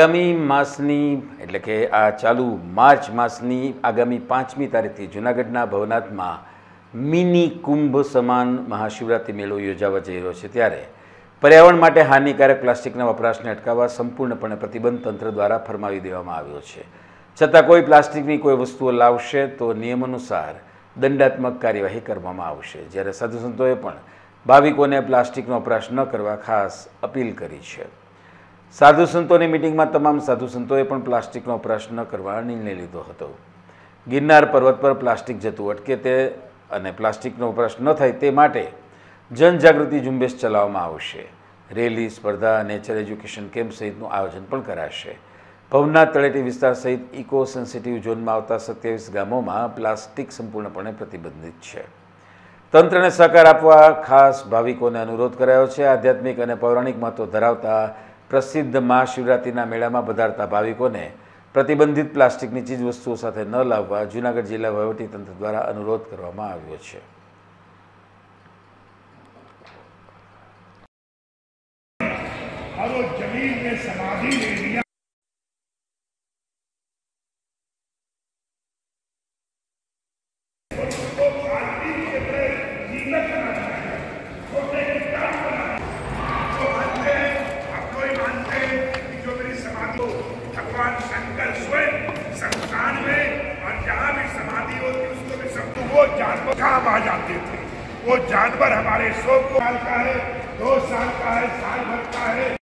આગામી માસની, એટલે કે આ ચાલુ માર્ચ માસની આગામી પાંચમી તારીખથી જૂનાગઢના ભવનાથમાં મિની કુંભ સમાન મહાશિવરાત્રિ મેળો યોજાવા જઈ રહ્યો છે ત્યારે. પર્યાવરણ માટે હાનિકારક પ્લાસ્ટિકના વપરાશને અટકાવવા સંપૂર્ણપણે પ્રતિબંધ તંત્ર દ્વારા ફરમાવી દેવામાં આવ્યો છે. છતાં કોઈ પ્લાસ્ટિકની કોઈ વસ્તુઓ લાવશે તો નિયમ અનુસાર દંડાત્મક કાર્યવાહી કરવામાં આવશે. જ્યારે સાધુ પણ ભાવિકોને પ્લાસ્ટિકનો વપરાશ ન કરવા ખાસ અપીલ કરી છે. સાધુ સંતોની મિટિંગમાં તમામ સાધુ સંતોએ પણ પ્લાસ્ટિકનો વપરાશ ન કરવા નિર્ણય લીધો હતો. ગિરનાર પર્વત પર પ્લાસ્ટિક જતું અટકે તે અને પ્લાસ્ટિકનો વપરાશ ન થાય તે માટે જનજાગૃતિ ઝુંબેશ ચલાવવામાં આવશે. રેલી, સ્પર્ધા નેચર એજ્યુકેશન કેમ્પ સહિતનું આયોજન પણ કરાશે. ભવનાથ તળેટી વિસ્તાર સહિત ઇકો સેન્સિટિવ ઝોનમાં આવતા સત્યાવીસ ગામોમાં પ્લાસ્ટિક સંપૂર્ણપણે પ્રતિબંધિત છે. તંત્રને સહકાર આપવા ખાસ ભાવિકોને અનુરોધ કરાયો છે. આધ્યાત્મિક અને પૌરાણિક મહત્વ ધરાવતા પ્રસિદ્ધ મહાશિવરાત્રિના મેળામાં પધારતા ભાવિકોને પ્રતિબંધિત પ્લાસ્ટિકની ચીજ વસ્તુઓ સાથે ન લાવવા જૂનાગઢ જિલ્લા વહીવટીતંત્ર દ્વારા અનુરોધ કરવામાં આવ્યો છે और वो जमीन में समाधि ले लिया आप शंकर स्वयं संस्थान में और जहाँ भी समाधि होती उसको भी सब वो जानवर काम आ जाते थे। वो जानवर हमारे शोक साल का है दो साल का है, साल भर का है।